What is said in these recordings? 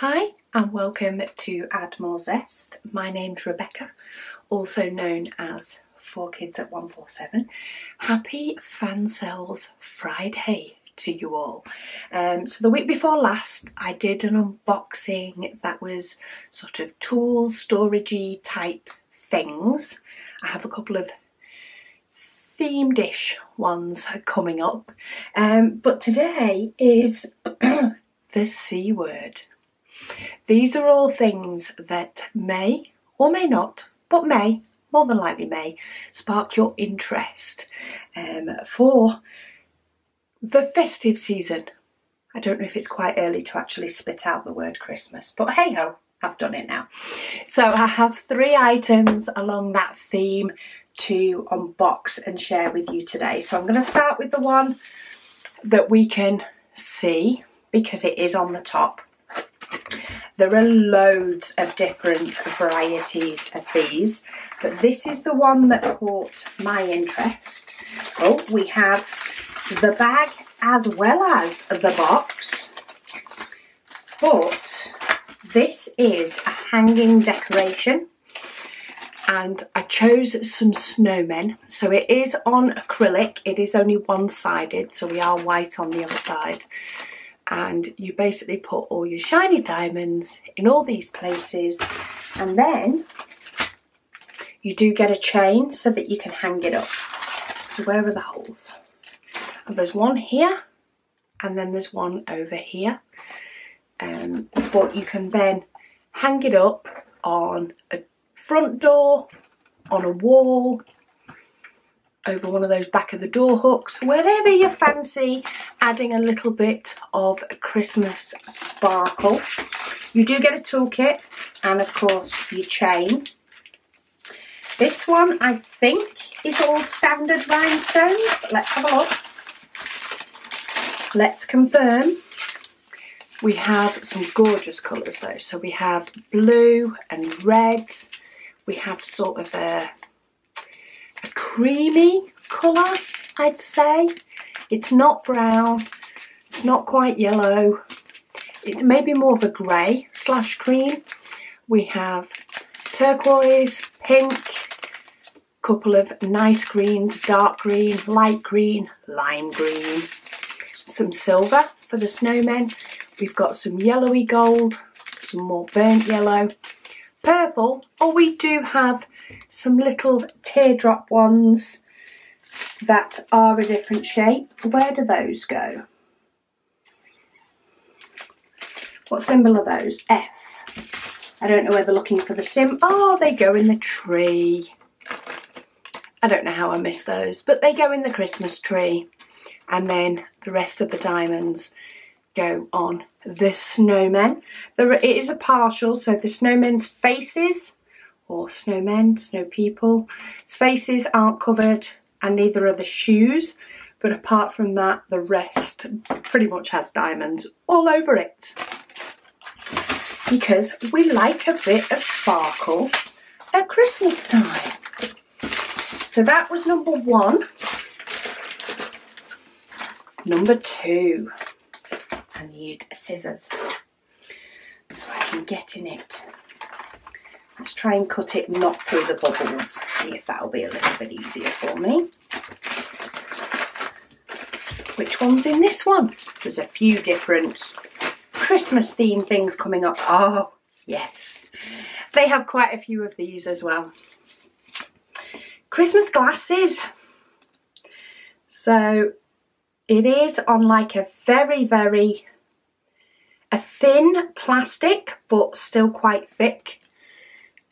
Hi and welcome to Add More Zest. My name's Rebecca, also known as 4Kids at 147. Happy Fansells Friday to you all. Um, so the week before last I did an unboxing that was sort of tools, storagey type things. I have a couple of themed-ish ones coming up. Um, but today is the C word. These are all things that may or may not, but may, more than likely may, spark your interest um, for the festive season. I don't know if it's quite early to actually spit out the word Christmas, but hey ho, I've done it now. So I have three items along that theme to unbox and share with you today. So I'm going to start with the one that we can see because it is on the top. There are loads of different varieties of these, but this is the one that caught my interest. Oh, we have the bag as well as the box, but this is a hanging decoration and I chose some snowmen. So it is on acrylic, it is only one-sided, so we are white on the other side and you basically put all your shiny diamonds in all these places and then you do get a chain so that you can hang it up. So where are the holes? And there's one here and then there's one over here. Um, but you can then hang it up on a front door, on a wall, over one of those back of the door hooks, wherever you fancy adding a little bit of Christmas sparkle. You do get a toolkit and of course your chain. This one I think is all standard rhinestones, but let's have a look. Let's confirm. We have some gorgeous colours though. So we have blue and red. We have sort of a creamy colour, I'd say. It's not brown, it's not quite yellow. It's maybe more of a grey slash cream. We have turquoise, pink, couple of nice greens, dark green, light green, lime green, some silver for the snowmen. We've got some yellowy gold, some more burnt yellow, purple. or we do have some little teardrop ones that are a different shape. Where do those go? What symbol are those? F. I don't know whether looking for the sim. Oh, they go in the tree. I don't know how I missed those, but they go in the Christmas tree. And then the rest of the diamonds go on the snowmen. There, it is a partial, so the snowmen's faces, or snowmen, snow people, its faces aren't covered and neither are the shoes. But apart from that, the rest pretty much has diamonds all over it. Because we like a bit of sparkle at Christmas time. So that was number one. Number two. I need scissors so I can get in it. Let's try and cut it not through the bubbles, see if that'll be a little bit easier for me. Which one's in this one? There's a few different Christmas themed things coming up. Oh, yes. They have quite a few of these as well. Christmas glasses. So it is on like a very, very, a thin plastic, but still quite thick.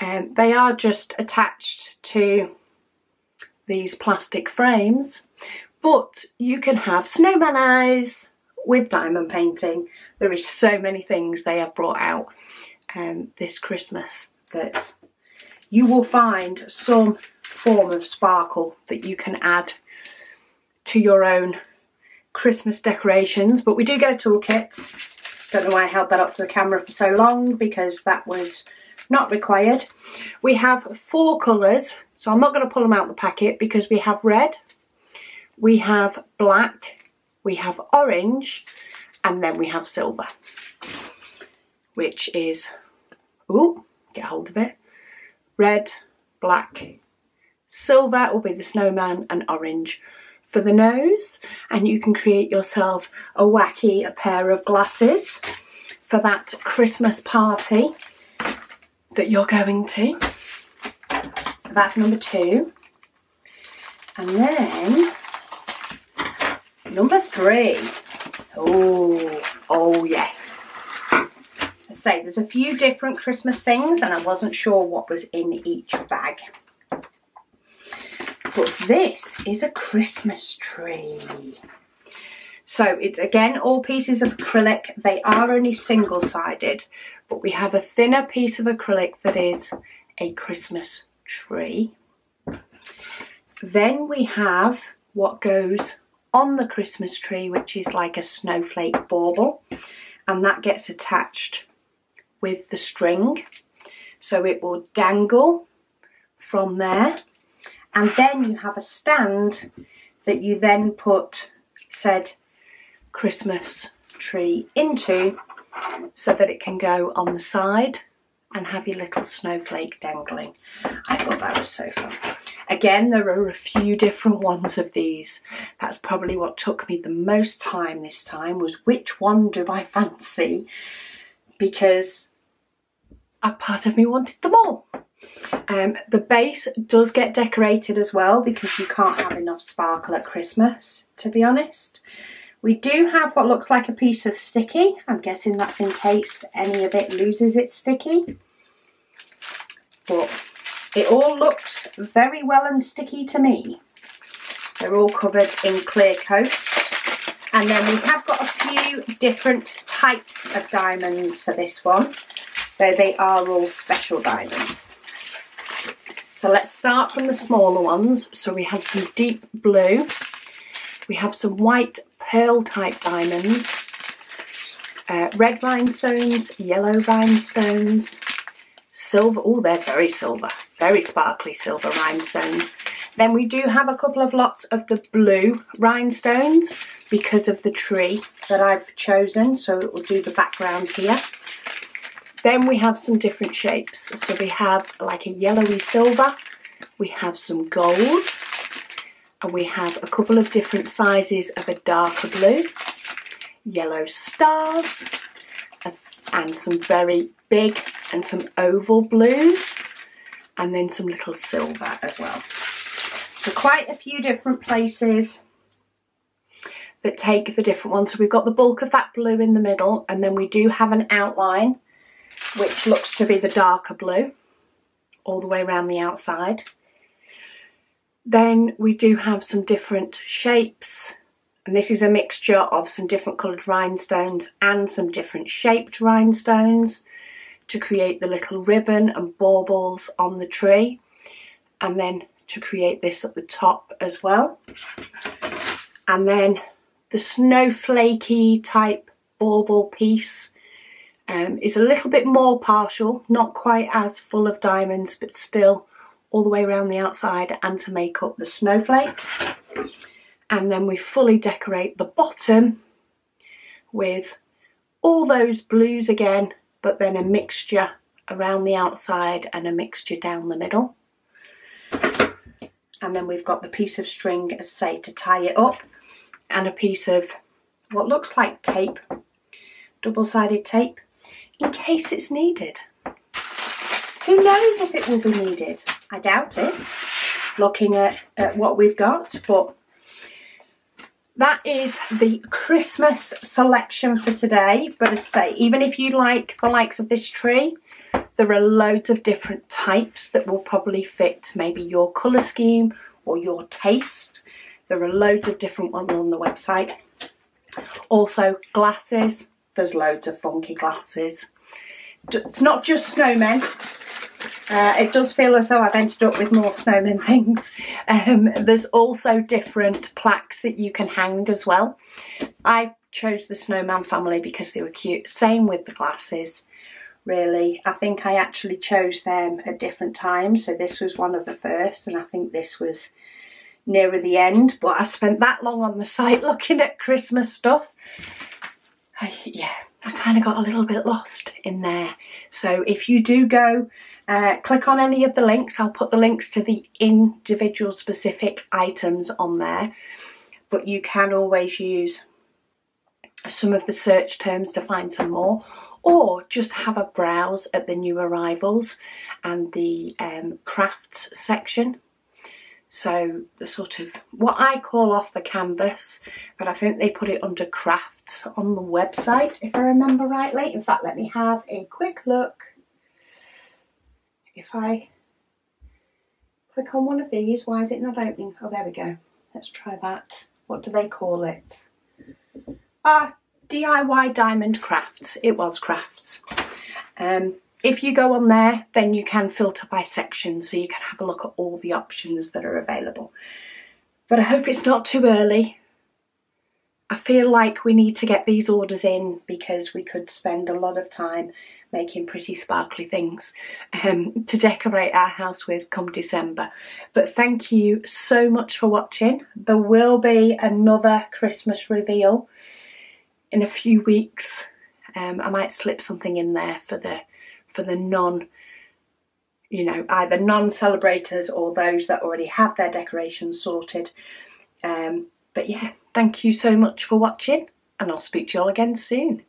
Um, they are just attached to these plastic frames, but you can have snowman eyes with diamond painting. There is so many things they have brought out um, this Christmas that you will find some form of sparkle that you can add to your own Christmas decorations, but we do get a toolkit. Don't know why I held that up to the camera for so long because that was not required. We have four colours, so I'm not going to pull them out the packet because we have red, we have black, we have orange, and then we have silver. which is, oh, get hold of it, red, black, silver will be the snowman and orange for the nose and you can create yourself a wacky a pair of glasses for that Christmas party that you're going to. So that's number two. And then number three. Oh, oh yes. I say there's a few different Christmas things and I wasn't sure what was in each bag. But this is a Christmas tree. So it's again all pieces of acrylic. They are only single sided, but we have a thinner piece of acrylic that is a Christmas tree. Then we have what goes on the Christmas tree, which is like a snowflake bauble, and that gets attached with the string. So it will dangle from there and then you have a stand that you then put said Christmas tree into so that it can go on the side and have your little snowflake dangling. I thought that was so fun. Again, there are a few different ones of these. That's probably what took me the most time this time was which one do I fancy? Because a part of me wanted them all. Um, the base does get decorated as well because you can't have enough sparkle at Christmas, to be honest. We do have what looks like a piece of sticky. I'm guessing that's in case any of it loses its sticky. But it all looks very well and sticky to me. They're all covered in clear coat. And then we have got a few different types of diamonds for this one, though they are all special diamonds. So let's start from the smaller ones. So we have some deep blue, we have some white pearl type diamonds, uh, red rhinestones, yellow rhinestones, silver, oh they're very silver, very sparkly silver rhinestones. Then we do have a couple of lots of the blue rhinestones because of the tree that I've chosen, so it will do the background here. Then we have some different shapes. So we have like a yellowy silver, we have some gold, and we have a couple of different sizes of a darker blue, yellow stars, and some very big and some oval blues, and then some little silver as well. So quite a few different places that take the different ones. So we've got the bulk of that blue in the middle, and then we do have an outline which looks to be the darker blue all the way around the outside. Then we do have some different shapes and this is a mixture of some different coloured rhinestones and some different shaped rhinestones to create the little ribbon and baubles on the tree and then to create this at the top as well. And then the snowflakey type bauble piece um, is a little bit more partial, not quite as full of diamonds, but still all the way around the outside and to make up the snowflake. And then we fully decorate the bottom with all those blues again, but then a mixture around the outside and a mixture down the middle. And then we've got the piece of string, as say, to tie it up and a piece of what looks like tape, double-sided tape in case it's needed. Who knows if it will be needed? I doubt it, looking at, at what we've got, but that is the Christmas selection for today. But as I say, even if you like the likes of this tree, there are loads of different types that will probably fit maybe your colour scheme or your taste. There are loads of different ones on the website. Also glasses, there's loads of funky glasses. It's not just snowmen. Uh, it does feel as though I've ended up with more snowmen things. Um, there's also different plaques that you can hang as well. I chose the snowman family because they were cute. Same with the glasses, really. I think I actually chose them at different times. So this was one of the first and I think this was nearer the end. But I spent that long on the site looking at Christmas stuff I, yeah, I kind of got a little bit lost in there. So if you do go, uh, click on any of the links. I'll put the links to the individual specific items on there. But you can always use some of the search terms to find some more or just have a browse at the new arrivals and the um, crafts section. So the sort of what I call off the canvas, but I think they put it under crafts on the website, if I remember rightly. In fact, let me have a quick look. If I click on one of these, why is it not opening? Oh, there we go. Let's try that. What do they call it? Ah, DIY Diamond Crafts. It was crafts. Um, if you go on there, then you can filter by section so you can have a look at all the options that are available. But I hope it's not too early. I feel like we need to get these orders in because we could spend a lot of time making pretty sparkly things um, to decorate our house with come December. But thank you so much for watching. There will be another Christmas reveal in a few weeks. Um, I might slip something in there for the for the non you know either non-celebrators or those that already have their decorations sorted um, but yeah thank you so much for watching and I'll speak to you all again soon